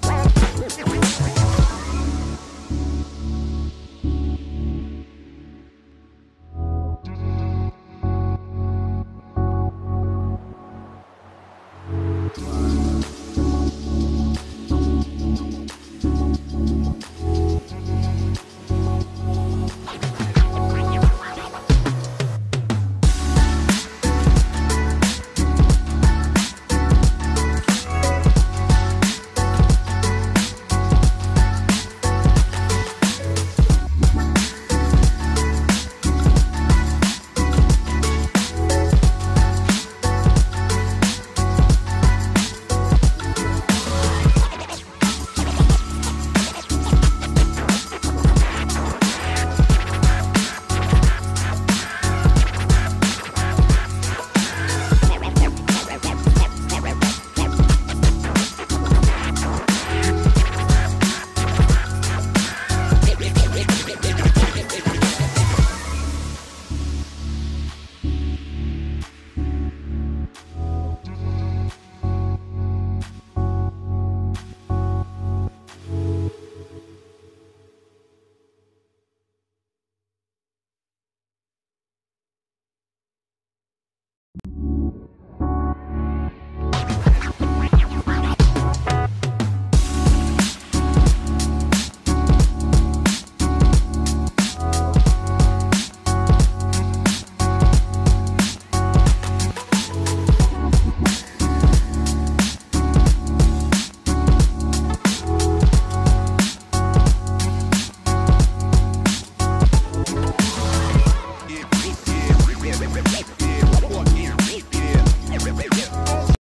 Bye. baby, baby, baby.